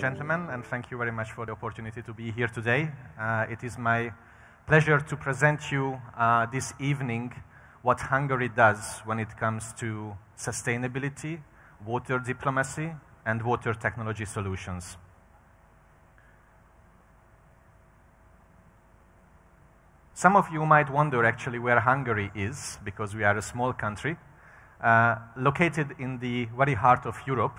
gentlemen, and thank you very much for the opportunity to be here today. Uh, it is my pleasure to present you uh, this evening what Hungary does when it comes to sustainability, water diplomacy, and water technology solutions. Some of you might wonder actually where Hungary is, because we are a small country, uh, located in the very heart of Europe.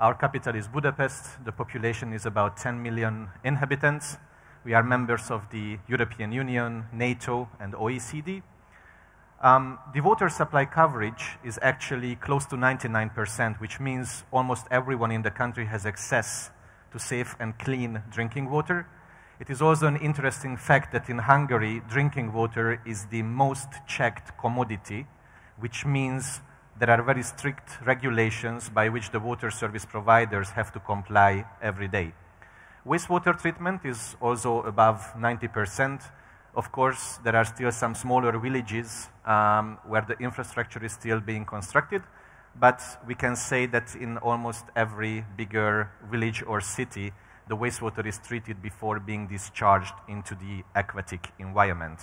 Our capital is Budapest. The population is about 10 million inhabitants. We are members of the European Union, NATO, and OECD. Um, the water supply coverage is actually close to 99%, which means almost everyone in the country has access to safe and clean drinking water. It is also an interesting fact that in Hungary, drinking water is the most checked commodity, which means there are very strict regulations by which the water service providers have to comply every day. Wastewater treatment is also above 90%. Of course, there are still some smaller villages um, where the infrastructure is still being constructed, but we can say that in almost every bigger village or city, the wastewater is treated before being discharged into the aquatic environment.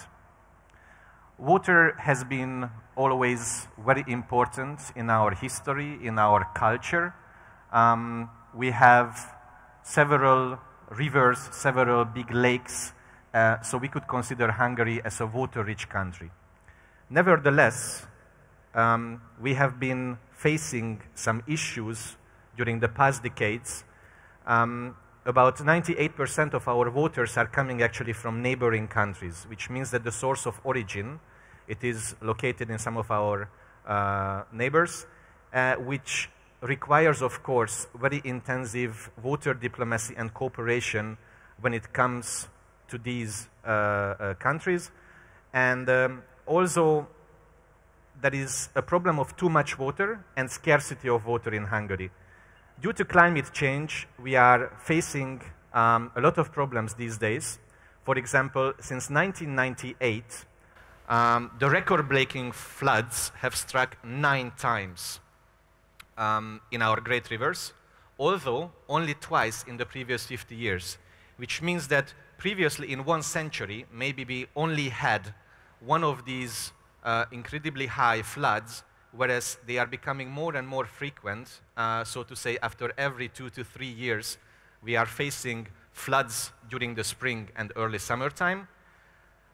Water has been always very important in our history, in our culture. Um, we have several rivers, several big lakes, uh, so we could consider Hungary as a water-rich country. Nevertheless, um, we have been facing some issues during the past decades. Um, about 98% of our waters are coming actually from neighboring countries, which means that the source of origin, it is located in some of our uh, neighbors, uh, which requires, of course, very intensive water diplomacy and cooperation when it comes to these uh, uh, countries. And um, also, there is a problem of too much water and scarcity of water in Hungary. Due to climate change, we are facing um, a lot of problems these days. For example, since 1998, um, the record-breaking floods have struck nine times um, in our great rivers, although only twice in the previous 50 years, which means that previously in one century, maybe we only had one of these uh, incredibly high floods, whereas they are becoming more and more frequent. Uh, so to say, after every two to three years, we are facing floods during the spring and early summertime.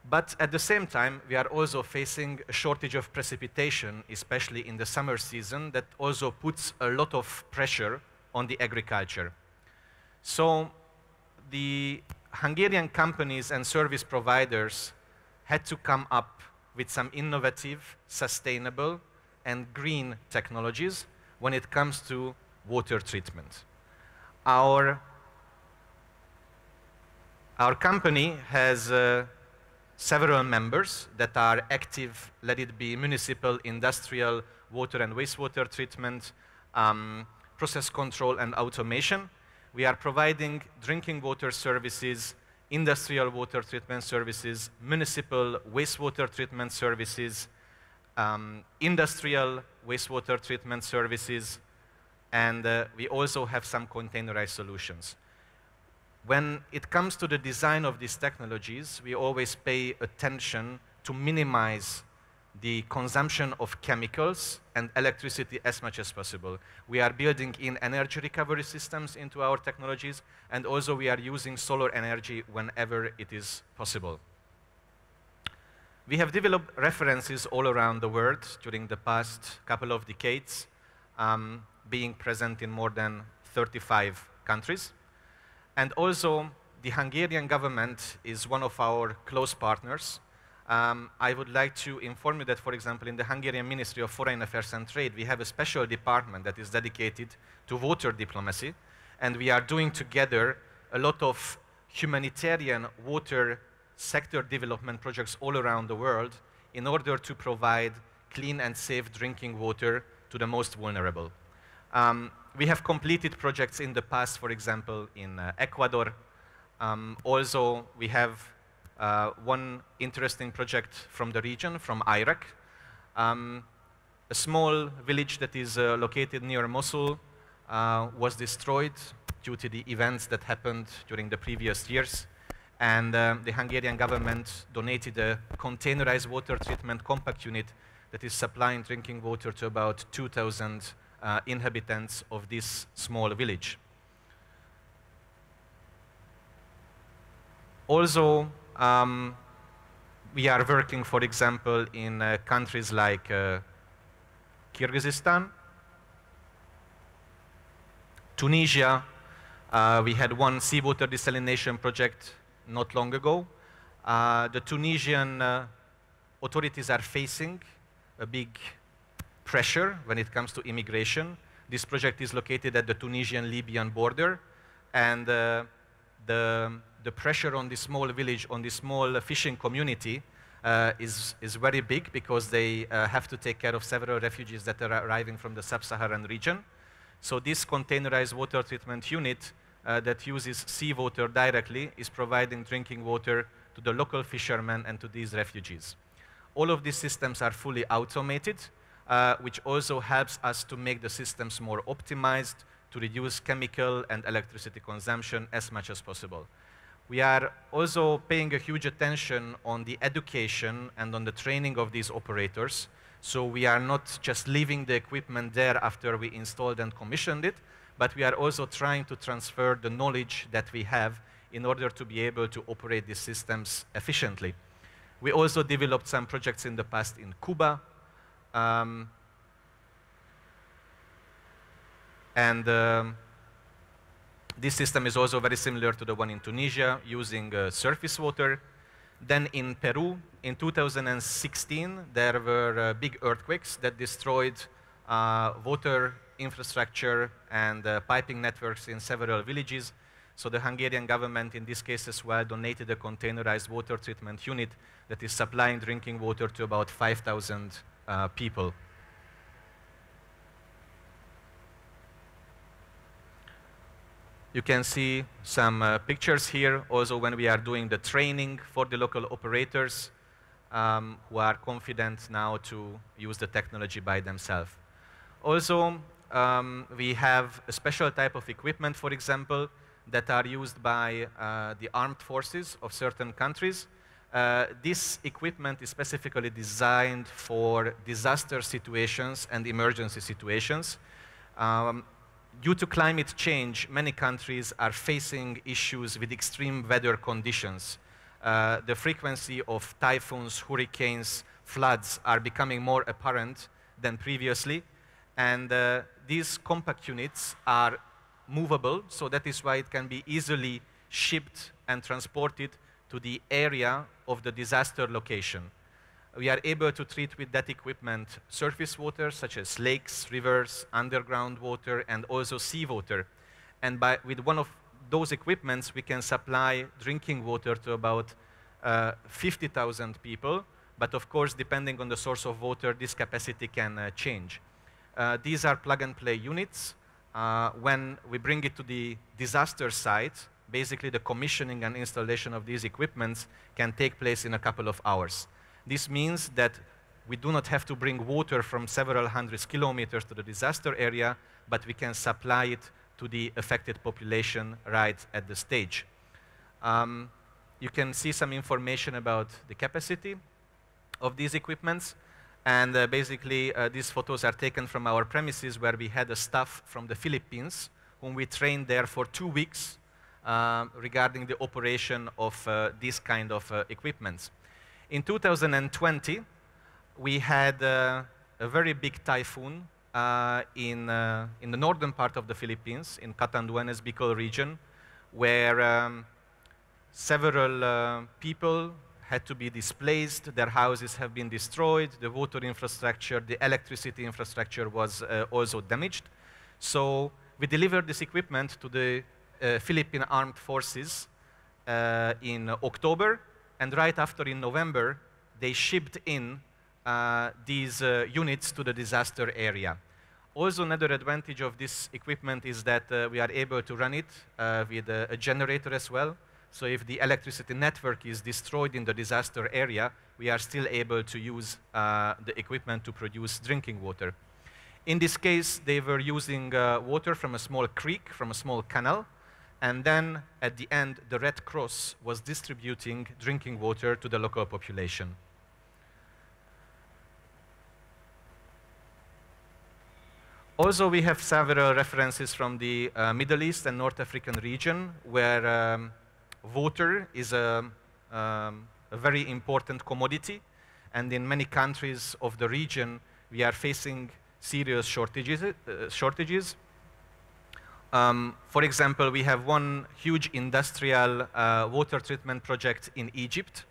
But at the same time, we are also facing a shortage of precipitation, especially in the summer season, that also puts a lot of pressure on the agriculture. So the Hungarian companies and service providers had to come up with some innovative, sustainable, and green technologies when it comes to water treatment. Our, our company has uh, several members that are active, let it be municipal, industrial, water and wastewater treatment, um, process control and automation. We are providing drinking water services, industrial water treatment services, municipal wastewater treatment services, um, industrial wastewater treatment services, and uh, we also have some containerized solutions. When it comes to the design of these technologies, we always pay attention to minimize the consumption of chemicals and electricity as much as possible. We are building in energy recovery systems into our technologies, and also we are using solar energy whenever it is possible. We have developed references all around the world during the past couple of decades, um, being present in more than 35 countries. And also, the Hungarian government is one of our close partners. Um, I would like to inform you that, for example, in the Hungarian Ministry of Foreign Affairs and Trade, we have a special department that is dedicated to water diplomacy, and we are doing together a lot of humanitarian water sector development projects all around the world in order to provide clean and safe drinking water to the most vulnerable. Um, we have completed projects in the past, for example, in uh, Ecuador. Um, also, we have uh, one interesting project from the region, from Iraq. Um, a small village that is uh, located near Mosul uh, was destroyed due to the events that happened during the previous years. And um, the Hungarian government donated a containerized water treatment compact unit that is supplying drinking water to about 2,000 uh, inhabitants of this small village. Also, um, we are working, for example, in uh, countries like uh, Kyrgyzstan, Tunisia. Uh, we had one seawater desalination project not long ago. Uh, the Tunisian uh, authorities are facing a big pressure when it comes to immigration. This project is located at the Tunisian-Libyan border, and uh, the, the pressure on this small village, on this small fishing community, uh, is, is very big because they uh, have to take care of several refugees that are arriving from the sub-Saharan region. So this containerized water treatment unit uh, that uses seawater directly is providing drinking water to the local fishermen and to these refugees. All of these systems are fully automated, uh, which also helps us to make the systems more optimized, to reduce chemical and electricity consumption as much as possible. We are also paying a huge attention on the education and on the training of these operators. So we are not just leaving the equipment there after we installed and commissioned it, but we are also trying to transfer the knowledge that we have in order to be able to operate these systems efficiently. We also developed some projects in the past in Cuba. Um, and um, this system is also very similar to the one in Tunisia, using uh, surface water. Then in Peru, in 2016, there were uh, big earthquakes that destroyed uh, water infrastructure and uh, piping networks in several villages. So the Hungarian government, in this case as well, donated a containerized water treatment unit that is supplying drinking water to about 5,000 uh, people. You can see some uh, pictures here also when we are doing the training for the local operators um, who are confident now to use the technology by themselves. Also, um, we have a special type of equipment, for example, that are used by uh, the armed forces of certain countries. Uh, this equipment is specifically designed for disaster situations and emergency situations. Um, due to climate change, many countries are facing issues with extreme weather conditions. Uh, the frequency of typhoons, hurricanes, floods are becoming more apparent than previously. And uh, these compact units are movable, so that is why it can be easily shipped and transported to the area of the disaster location we are able to treat with that equipment surface water, such as lakes, rivers, underground water, and also seawater. And by, with one of those equipments, we can supply drinking water to about uh, 50,000 people. But of course, depending on the source of water, this capacity can uh, change. Uh, these are plug-and-play units. Uh, when we bring it to the disaster site, basically the commissioning and installation of these equipments can take place in a couple of hours. This means that we do not have to bring water from several hundred kilometers to the disaster area, but we can supply it to the affected population right at the stage. Um, you can see some information about the capacity of these equipments. And uh, basically, uh, these photos are taken from our premises where we had a staff from the Philippines whom we trained there for two weeks uh, regarding the operation of uh, these kind of uh, equipments. In 2020, we had uh, a very big typhoon in, in the northern part of the Philippines, in Catanduanes Bicol region, where um, several people had to be displaced, their houses have been destroyed, the water infrastructure, the electricity infrastructure was uh, also damaged. So we delivered this equipment to the uh, Philippine Armed Forces in October, and right after, in November, they shipped in uh, these uh, units to the disaster area. Also, another advantage of this equipment is that uh, we are able to run it uh, with a, a, generator as well. So if the electricity network is destroyed in the disaster area, we are still able to use uh, the equipment to produce drinking water. In this case, they were using uh, water from a small creek, from a small canal, And then at the end, the Red Cross was distributing drinking water to the local population. Also, we have several references from the uh, Middle East and North African region where um, water is a, um, a, very important commodity. And in many countries of the region, we are facing serious shortages. Uh, shortages. Um, for example, we have one huge industrial uh, water treatment project in Egypt.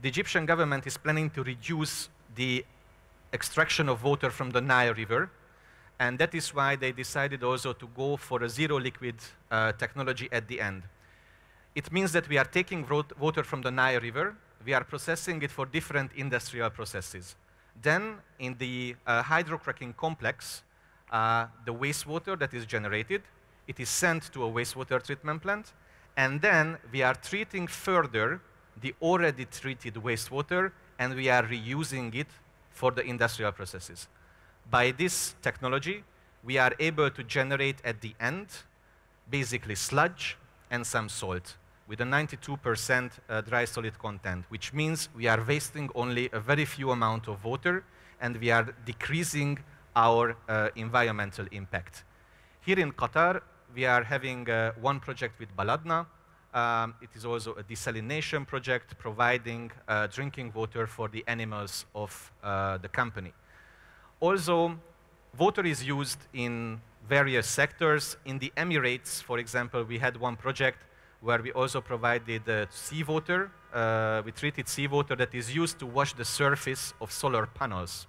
The Egyptian government is planning to reduce the extraction of water from the Nile River and that is why they decided also to go for a zero liquid uh, technology at the end. It means that we are taking water from the Nile River, we are processing it for different industrial processes. Then, in the uh, hydrocracking complex, uh, the wastewater that is generated, it is sent to a wastewater treatment plant, and then we are treating further the already treated wastewater, and we are reusing it for the industrial processes. By this technology, we are able to generate at the end basically sludge and some salt with a 92% uh, dry solid content, which means we are wasting only a very few amount of water and we are decreasing our uh, environmental impact. Here in Qatar, we are having uh, one project with Baladna. Um, it is also a desalination project providing uh, drinking water for the animals of uh, the company. Also, water is used in various sectors. In the Emirates, for example, we had one project where we also provided uh, seawater. Uh, we treated seawater that is used to wash the surface of solar panels.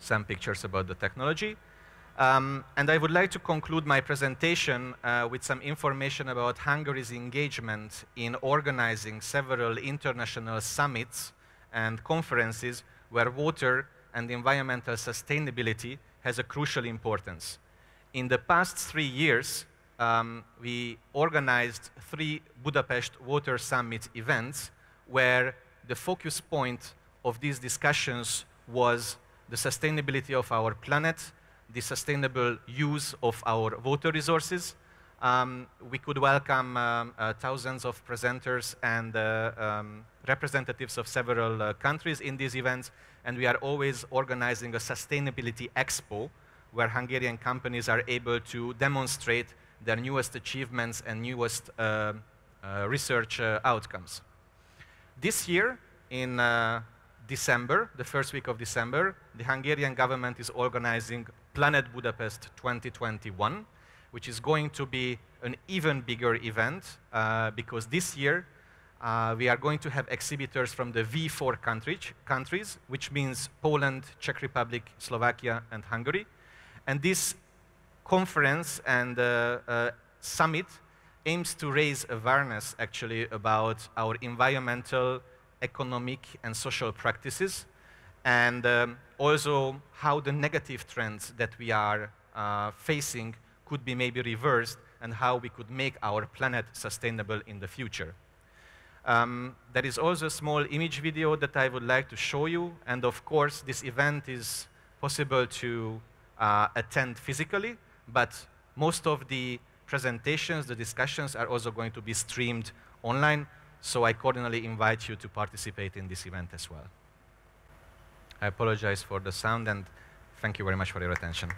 Some pictures about the technology. Um, and I would like to conclude my presentation uh, with some information about Hungary's engagement in organizing several international summits and conferences where water and environmental sustainability has a crucial importance. In the past three years, um, we organized three Budapest Water Summit events where the focus point of these discussions was the sustainability of our planet the sustainable use of our water resources. Um, we could welcome um, uh, thousands of presenters and uh, um, representatives of several uh, countries in these events, and we are always organizing a sustainability expo where Hungarian companies are able to demonstrate their newest achievements and newest uh, uh, research uh, outcomes. This year, in December, the first week of December, the Hungarian government is organizing Planet Budapest 2021, which is going to be an even bigger event uh, because this year uh, we are going to have exhibitors from the V4 country, countries, which means Poland, Czech Republic, Slovakia, and Hungary. And this conference and uh, uh summit aims to raise awareness actually about our environmental, economic, and social practices and um, also how the negative trends that we are uh, facing could be maybe reversed and how we could make our planet sustainable in the future. Um, there is also a small image video that I would like to show you, and of course this event is possible to uh, attend physically, but most of the presentations, the discussions are also going to be streamed online, so I cordially invite you to participate in this event as well. I apologize for the sound and thank you very much for your attention.